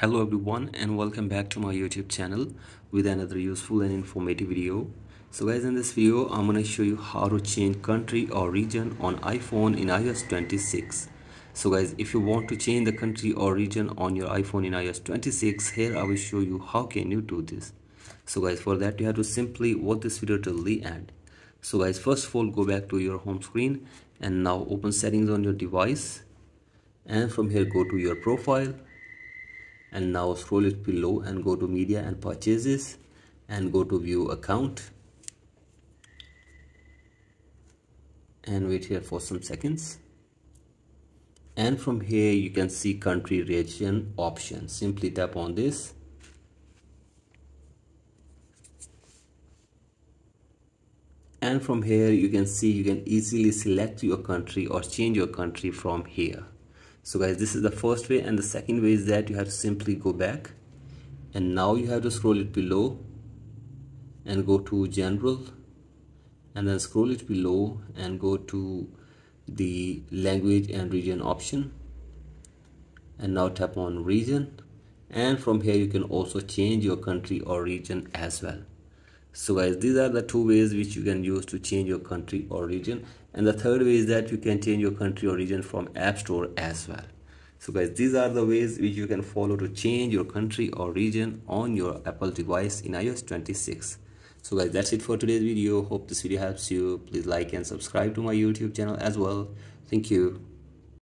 hello everyone and welcome back to my youtube channel with another useful and informative video. So guys in this video i'm going to show you how to change country or region on iphone in ios 26 so guys if you want to change the country or region on your iphone in ios 26 here i will show you how can you do this. So guys for that you have to simply watch this video till the end. So guys first of all go back to your home screen and now open settings on your device. And from here go to your profile and now scroll it below and go to media and purchases and go to view account. And wait here for some seconds. And from here you can see country region option simply tap on this. And from here you can see you can easily select your country or change your country from here so guys this is the first way and the second way is that you have to simply go back and now you have to scroll it below and go to general and then scroll it below and go to the language and region option and now tap on region and from here you can also change your country or region as well so guys these are the two ways which you can use to change your country or region. And the third way is that you can change your country or region from app store as well. So guys these are the ways which you can follow to change your country or region on your apple device in ios 26 so guys that's it for today's video. Hope this video helps you. Please like and subscribe to my youtube channel as well. Thank you